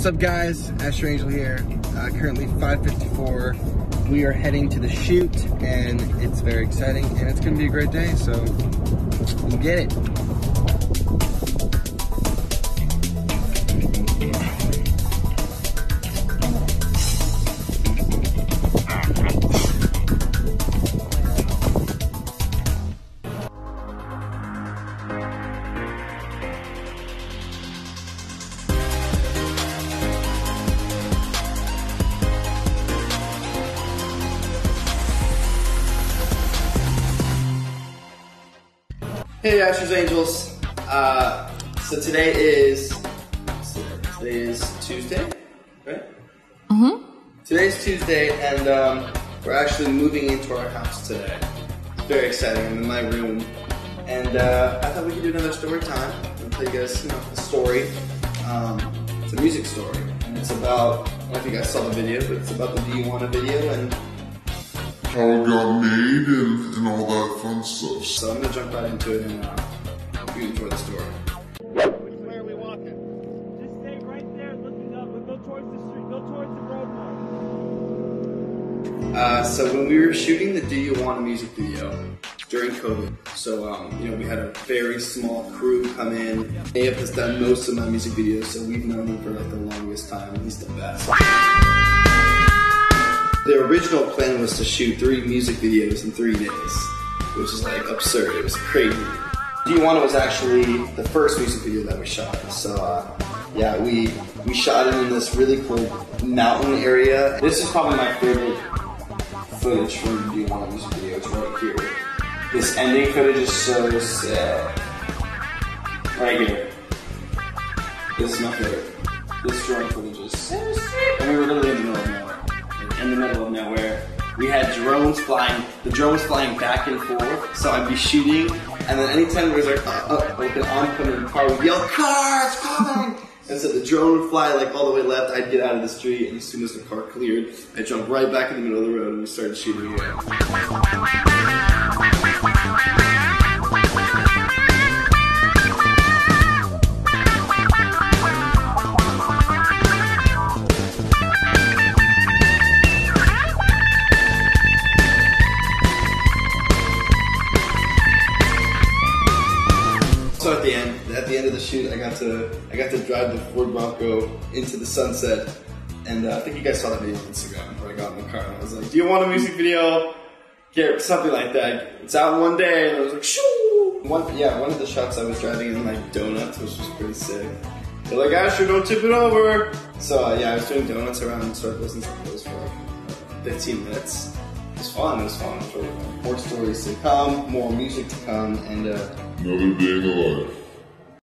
What's up guys, Asher Angel here, uh, currently 5.54. We are heading to the shoot and it's very exciting and it's gonna be a great day, so we'll get it. Hey Asher's Angels. Uh, so today is today is Tuesday, right? Mm-hmm. Today's Tuesday, and um, we're actually moving into our house today. It's very exciting. I'm in my room, and uh, I thought we could do another story time and tell you guys, you know, a story. Um, it's a music story, and it's about. I don't know if you guys saw the video, but it's about the Do You Wanna video and how it got made and, and all that fun stuff. So I'm gonna jump right into it and uh, hope you enjoy the story. Which are we walking? Just stay right there looking up, but go towards the street. Go towards the road more. Uh, so when we were shooting the Do You Wanna music video during COVID, so um, you know we had a very small crew come in. AF has done most of my music videos, so we've known him for like the longest time. He's the best. The original plan was to shoot three music videos in three days, which is like absurd. It was crazy. Do You Want It was actually the first music video that we shot. So uh, yeah, we we shot it in this really cool mountain area. This is probably my favorite footage from Do You Wanna music video. It's right here. This ending footage is so sick. Right here. This is my favorite. This drone footage is so sick. And we were literally middle of nowhere. We had drones flying, the drone was flying back and forth, so I'd be shooting, and then anytime there was like, uh, uh, like an oncoming car, we'd yell, cars coming! and so the drone would fly like all the way left, I'd get out of the street, and as soon as the car cleared, I'd jump right back in the middle of the road and we started shooting again. So at the end, at the end of the shoot, I got to I got to drive the Ford Bronco into the sunset, and uh, I think you guys saw that video on Instagram where I got in the car and I was like, "Do you want a music video?" Get something like that. It's out one day, and I was like, "Shoo!" One, yeah, one of the shots I was driving in like donuts, which was pretty sick. They're like, "Asher, don't tip it over." So uh, yeah, I was doing donuts around circles and circles for like 15 minutes. It was fun. It was fun. Fun. More stories to come, more music to come, and. Uh, Another day in the life.